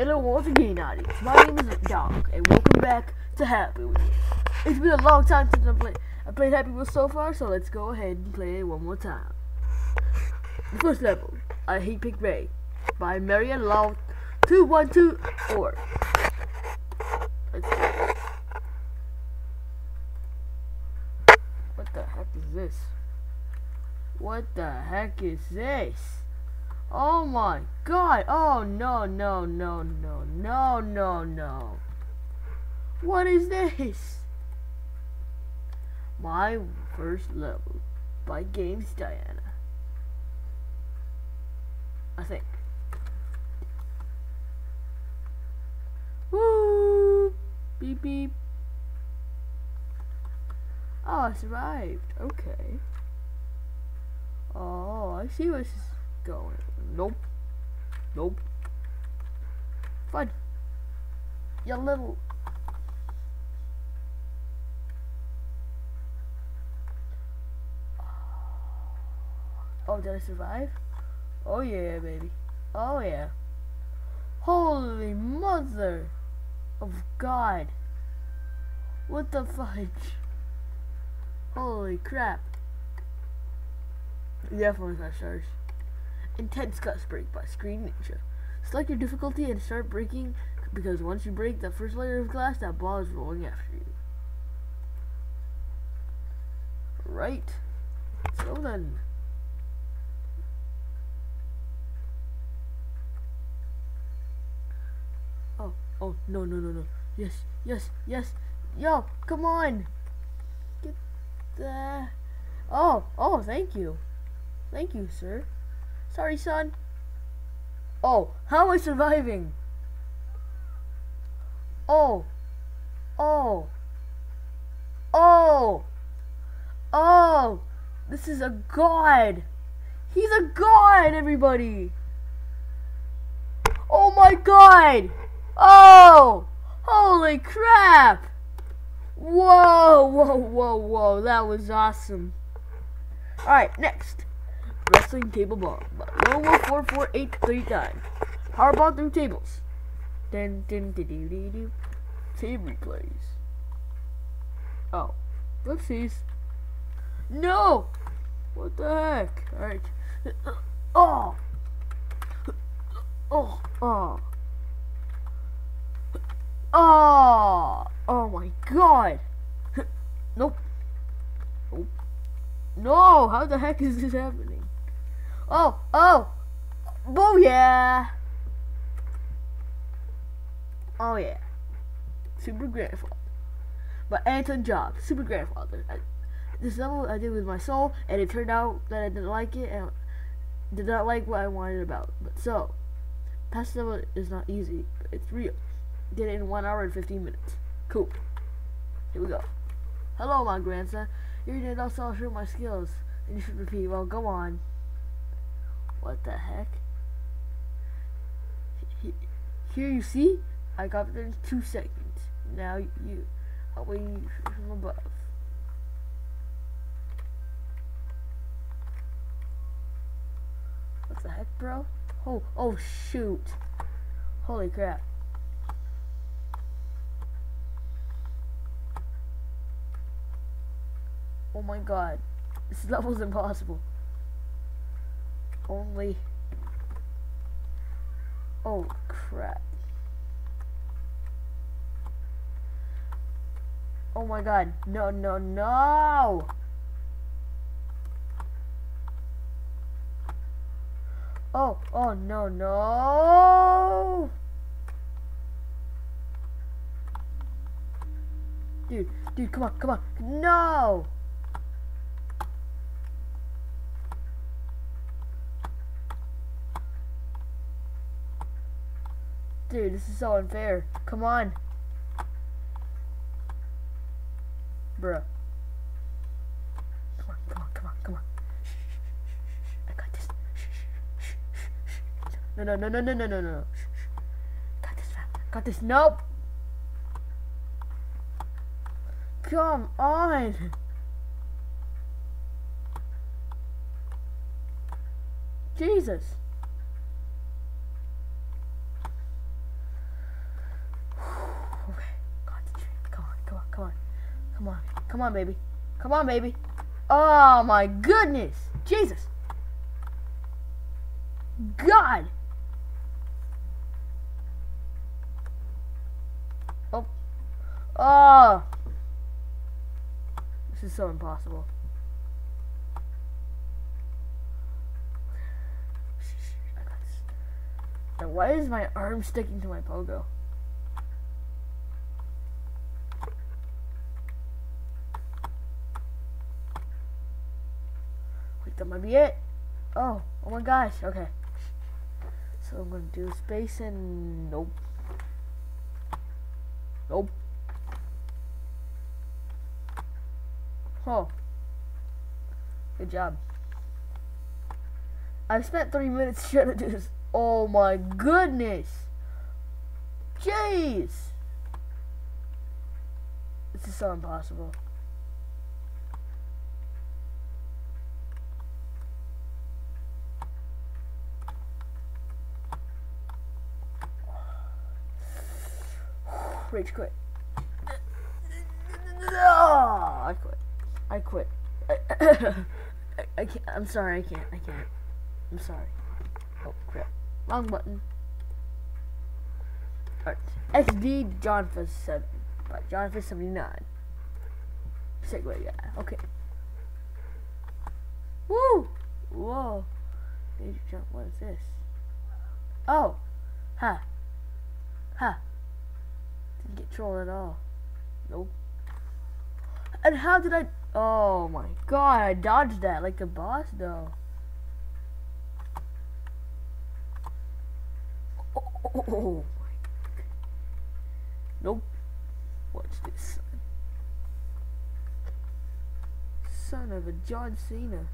Hello once again, audience. My name is Dog, and welcome back to Happy Wheels. It's been a long time since I played I played Happy Wheels so far, so let's go ahead and play it one more time. The first level, I Hate Pink Ray, by Marianne Law 2124. Let's do. What the heck is this? What the heck is this? Oh my god! Oh no no no no no no no! What is this? My first level by Games Diana. I think. Woo! Beep beep. Oh, I survived. Okay. Oh, I see what's going. Nope. Nope. Fudge. You little. Oh, did I survive? Oh yeah, baby. Oh yeah. Holy mother of God. What the fudge? Holy crap. Definitely five stars. Intense Cuts Break by Screen Ninja. Select your difficulty and start breaking because once you break the first layer of glass, that ball is rolling after you. Right. So then. Oh, oh, no, no, no, no. Yes, yes, yes. Yo, come on. Get the... Oh, oh, thank you. Thank you, sir. Sorry, son. Oh, how am I surviving? Oh. Oh. Oh. Oh. This is a god. He's a god, everybody. Oh my god. Oh. Holy crap. Whoa, whoa, whoa, whoa. That was awesome. Alright, next. Wrestling Table Bomb. Lower 44839. Powerbomb through tables. Dun dun dun dun dun dun. Save replays. Oh. Oopsies. No! What the heck? Alright. Oh! Oh! Oh! Oh! Oh my god! Nope. Nope. No! How the heck is this happening? Oh! Oh! Oh yeah! Oh yeah. Super Grandfather. By Anton Job. Super Grandfather. I, this level I did with my soul, and it turned out that I didn't like it, and did not like what I wanted about. But so, past level is not easy, but it's real. Did it in 1 hour and 15 minutes. Cool. Here we go. Hello, my grandson. You did also show my skills, and you should repeat. Well, go on. What the heck? Here you see, I got there in two seconds. Now you, I'll wait from above. What the heck, bro? Oh, oh shoot! Holy crap! Oh my god. This level's impossible. Only... Oh crap. Oh my god. No, no, no! Oh, oh no, no! Dude, dude, come on, come on. No! Dude, this is so unfair. Come on. Bruh. Come on, come on, come on, come on. I got this. No, no, no, no, no, no, no, no. Got this. Got this. Nope. Come on. Jesus. Come on, baby. Come on, baby. Oh my goodness. Jesus. God. Oh. Oh. This is so impossible. Now, why is my arm sticking to my pogo? That might be it. Oh, oh my gosh. Okay. So I'm gonna do space and nope. Nope. Oh. Good job. I've spent three minutes trying to do this. Oh my goodness. Jeez. This is so impossible. Rage quit. No, I quit. I quit. I, I can't. I'm sorry. I can't. I can't. I'm sorry. Oh crap. Wrong button. Alright. XD John for seven. John for seventy nine. Segway. Yeah. Okay. Woo! Whoa. What is this? Oh. Huh. Ha. Huh. Trolled at all. Nope. And how did I... Oh my god, I dodged that like a boss though. Oh, oh, oh, oh, oh my... Nope. Watch this. Son of a John Cena.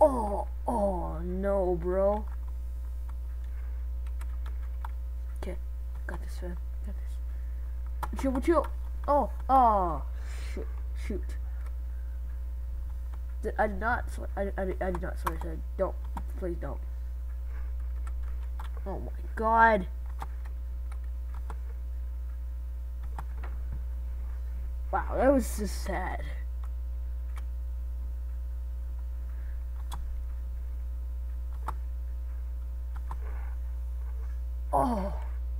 Oh, oh no, bro. Got this, fam. Got this. Chill, chill. Oh, oh, shoot, shoot. I did not. I, I, I did not swear. I don't. Please don't. Oh my god. Wow, that was just sad. Oh.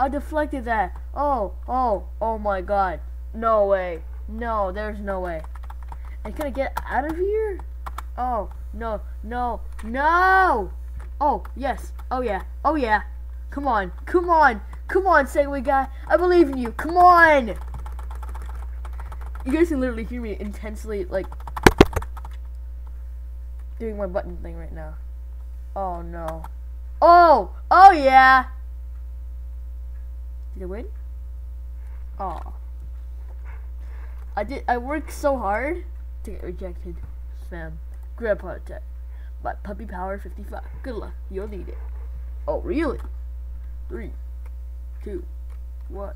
I deflected that. Oh, oh, oh my god. No way. No, there's no way. And can I get out of here? Oh, no, no, no! Oh, yes. Oh, yeah. Oh, yeah. Come on. Come on. Come on, Segway guy. I believe in you. Come on! You guys can literally hear me intensely, like, doing my button thing right now. Oh, no. Oh! Oh, yeah! I win? Oh. I did. I worked so hard to get rejected. Spam. Grandpa attack. By Puppy Power 55. Good luck. You'll need it. Oh, really? Three, two, one.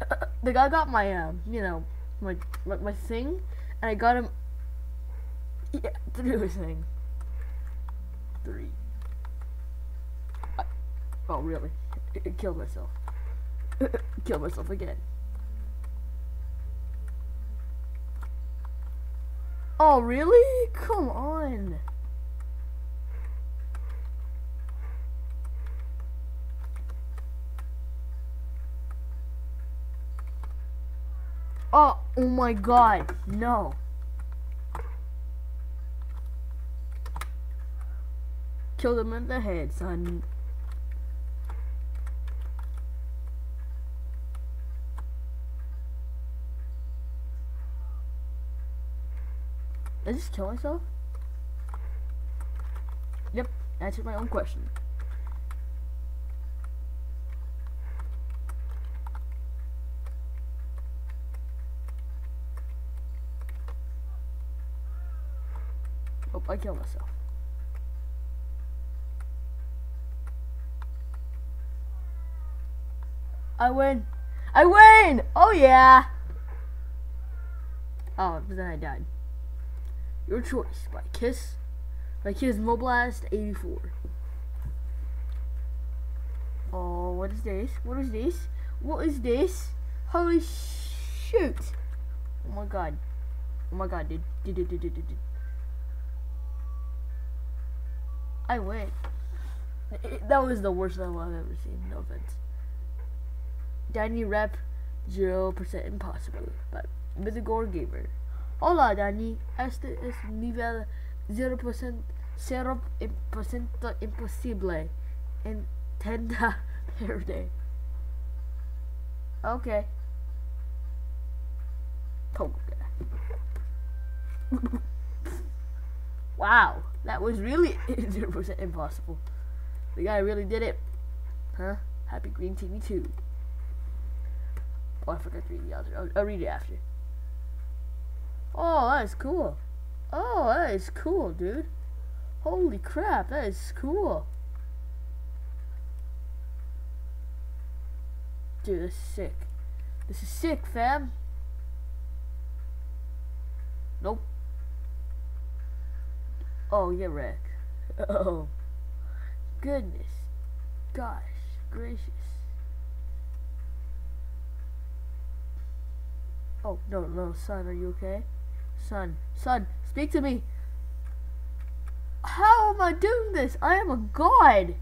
the guy got my, um, you know, my, my, my thing, and I got him, yeah, to do his thing. Three. Oh, really? Killed myself. kill myself again. Oh, really? Come on. Oh, oh my god, no. Kill him in the head, son. I just kill myself? Yep, answered my own question. Oh, I killed myself. I win! I win! Oh yeah! Oh, then I died. Your choice by Kiss. By Kiss Moblast 84. Oh, what is this? What is this? What is this? Holy shoot! Oh my god. Oh my god, dude. Dude, dude, dude, dude. I win. It, that was the worst level I've ever seen. No offense. Danny rep 0% impossible. But with the Gore Gamer. Hola Danny, este es nivel 0% 0% imposible. Intenta verde. Okay. Okay. wow, that was really 0% impossible. The guy really did it. Huh? Happy Green TV 2. Oh, I forgot to read the other. I'll, I'll read it after. Oh, that is cool. Oh, that is cool, dude. Holy crap, that is cool. Dude, this is sick. This is sick, fam. Nope. Oh, wreck. Oh. Goodness. Gosh. Gracious. Oh, no, no, son, are you okay? Son, son, speak to me. How am I doing this? I am a god.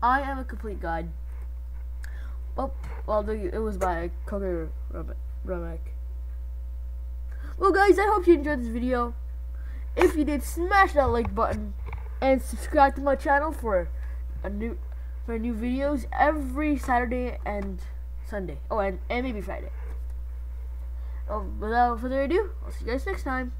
I am a complete god. Oh, well, well, it was by Coker Ramek. Well, guys, I hope you enjoyed this video. If you did, smash that like button and subscribe to my channel for a new for new videos every Saturday and Sunday. Oh, and, and maybe Friday. Oh, without further ado, I'll see you guys next time.